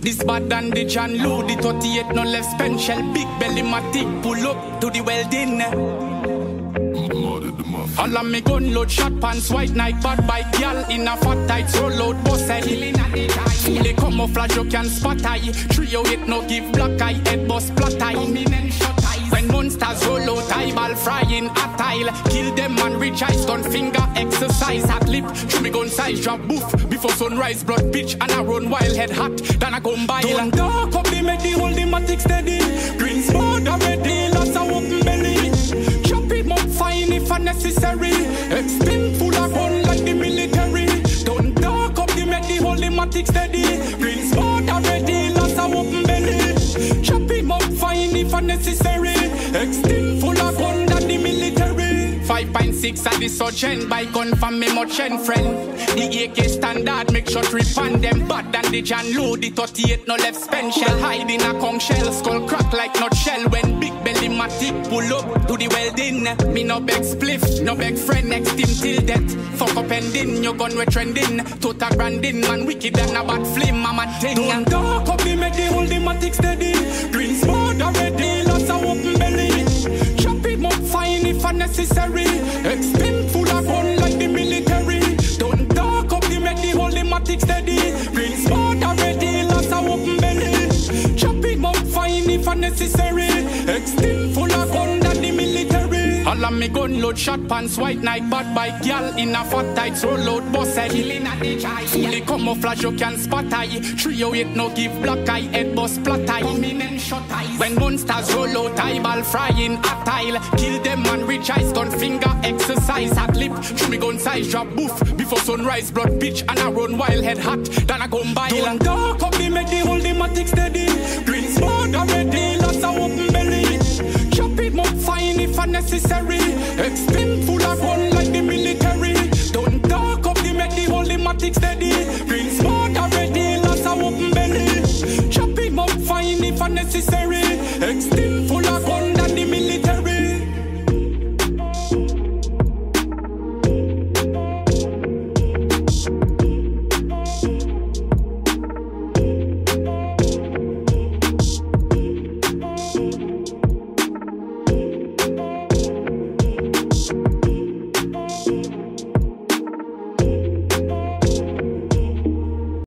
This bad than the John Liu, the 38 no left special. Big belly matic pull up to the welding. All of me gun load shot pants, white night, bad bike, gal in a fat tight, so load boss head. Fully camouflage, you can spot eye. Trio oh it no give black eye, head boss plot eye. Kill them and reach ice, stun finger exercise. Hot lip, show me gun size, drop boof. Before sunrise, blood bitch, and I run wild head hot. Then I come by. Don't dark up, they make the whole the steady. Green spot already, lots of open belly. Chop him up fine if unnecessary. Extend full of gun like the military. Don't dark up, they make the whole the steady. Green spot already, lots of open belly. Chop him up fine if unnecessary. Extend full of gun the. 5.6 at the surgeon by from me much and friend. The AK standard make shot rip on them bad than the John Liu. The 38 no left spent shell hide in a conch shell. Skull crack like not shell when big belly matic pull up to the welding. Me no beg spliff, no beg friend next him till death. Fuck up ending, your gun we trending. Total branding, man wicked and a bad flame, mama thing. Don't dark up, the whole the matic steady. Green spot already, lots of unnecessary. Extend full of gun like the military. Don't talk up, they make the the matic steady. Green spot already, lots of open belly. Chop him up fine if unnecessary. Extend full of gun than the military. All of me gun load shot pants, white night, bad bike, gal in a fat tight, roll out boss head. Killing at the chai. Fully camouflage, you can spot eye. Trio oh, it no give black eye, head boss plot eye. Prominent shot eyes. When monsters roll out, eyeball frying a tile. Kill them and reach ice, gun finger exercise. Hot lip, show me gun size, drop boof. Before sunrise, blood bitch, and I run wild head hot. Then I come by. Don't dark up, they make the whole the matic steady. Green spot already, lots of open belly. Chop it up fine if unnecessary. Extend carry, and full of